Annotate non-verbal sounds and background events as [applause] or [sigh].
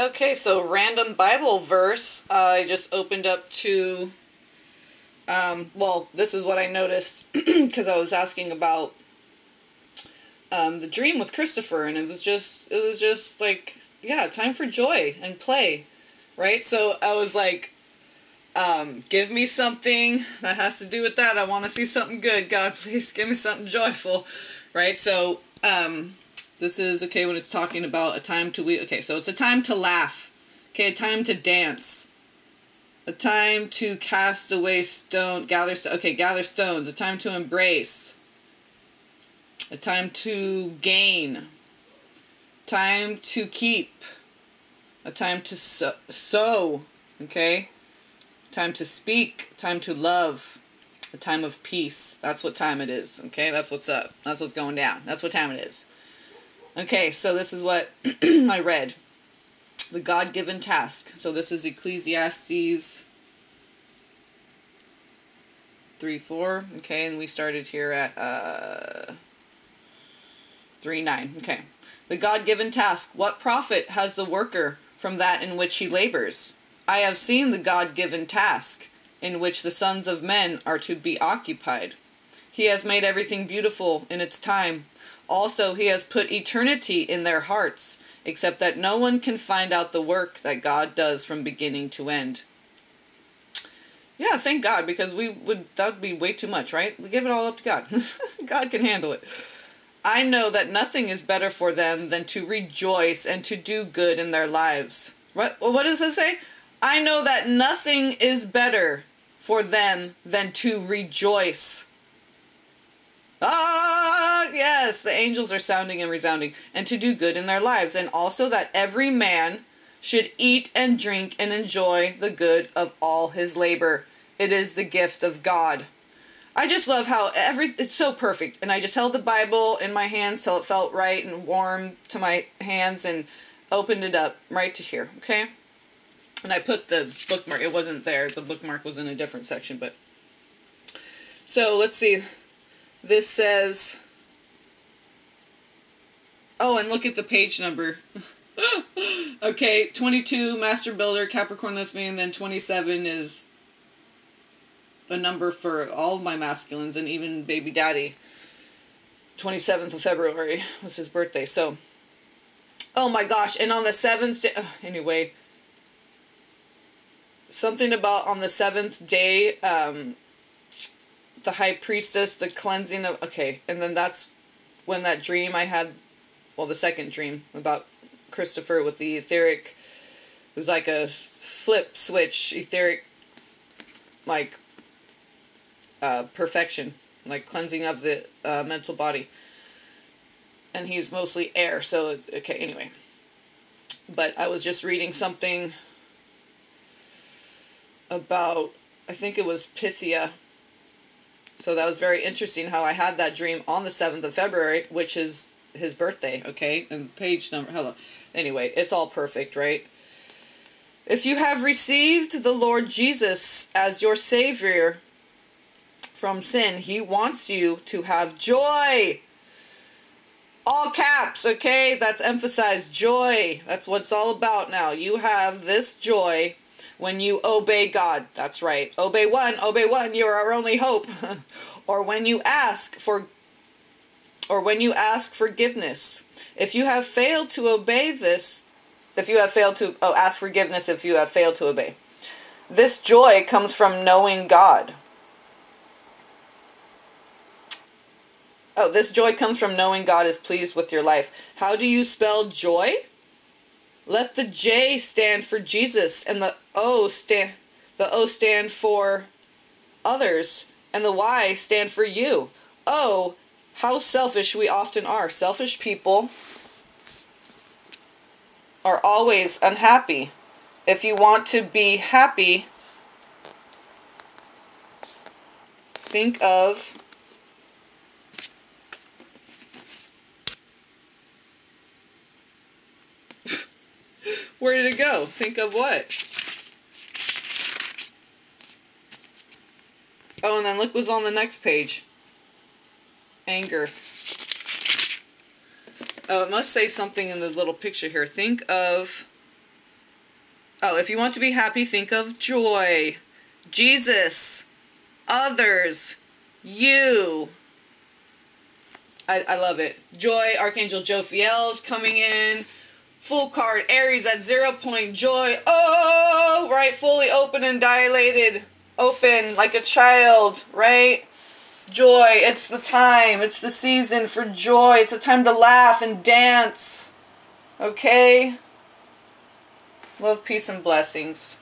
Okay, so random Bible verse. Uh, I just opened up to. Um, well, this is what I noticed [clears throat] because I was asking about um, the dream with Christopher, and it was just it was just like yeah, time for joy and play, right? So I was like, um, give me something that has to do with that. I want to see something good. God, [laughs] please give me something joyful, right? So um, this is okay when it's talking about a time to we. Okay, so it's a time to laugh. Okay, a time to dance. A time to cast away stone, gather. Okay, gather stones. A time to embrace a time to gain, time to keep, a time to sow, sow okay? Time to speak, time to love, a time of peace. That's what time it is, okay? That's what's up. That's what's going down. That's what time it is. Okay, so this is what [clears throat] I read. The God given task. So this is Ecclesiastes 3 4. Okay, and we started here at. Uh, 3 9. Okay. The God given task. What profit has the worker from that in which he labors? I have seen the God given task in which the sons of men are to be occupied. He has made everything beautiful in its time. Also, he has put eternity in their hearts, except that no one can find out the work that God does from beginning to end. Yeah, thank God, because we would that would be way too much, right? We give it all up to God. [laughs] God can handle it. I know that nothing is better for them than to rejoice and to do good in their lives. What what does it say? I know that nothing is better for them than to rejoice. Ah, yes, the angels are sounding and resounding, and to do good in their lives, and also that every man should eat and drink and enjoy the good of all his labor. It is the gift of God. I just love how every it's so perfect. And I just held the Bible in my hands till it felt right and warm to my hands and opened it up right to here, okay? And I put the bookmark. It wasn't there. The bookmark was in a different section, but so let's see. This says Oh, and look at the page number. [laughs] okay, 22 Master Builder Capricorn That's me and then 27 is a number for all my masculines and even baby daddy. 27th of February was his birthday. So, oh my gosh. And on the 7th day, anyway, something about on the 7th day, um, the high priestess, the cleansing of, okay. And then that's when that dream I had, well, the second dream about Christopher with the etheric, it was like a flip switch, etheric, like uh, perfection, like cleansing of the uh, mental body. And he's mostly air, so okay, anyway. But I was just reading something about, I think it was Pythia. So that was very interesting how I had that dream on the 7th of February, which is his birthday, okay? And page number, hello. Anyway, it's all perfect, right? If you have received the Lord Jesus as your Savior, from sin. He wants you to have joy. All caps, okay? That's emphasized joy. That's what it's all about now. You have this joy when you obey God. That's right. Obey one, obey one, you're our only hope. [laughs] or when you ask for or when you ask forgiveness. If you have failed to obey this, if you have failed to oh, ask forgiveness if you have failed to obey. This joy comes from knowing God. Oh, this joy comes from knowing God is pleased with your life. How do you spell joy? Let the J stand for Jesus and the O stand the O stand for others and the Y stand for you. Oh, how selfish we often are. Selfish people are always unhappy. If you want to be happy, think of Where did it go? Think of what? Oh, and then look what's on the next page. Anger. Oh, it must say something in the little picture here. Think of Oh, if you want to be happy, think of joy. Jesus, others, you. I, I love it. Joy, Archangel Jophiel is coming in. Full card, Aries at zero point. Joy, oh, right, fully open and dilated. Open like a child, right? Joy, it's the time. It's the season for joy. It's the time to laugh and dance. Okay? Love, peace, and blessings.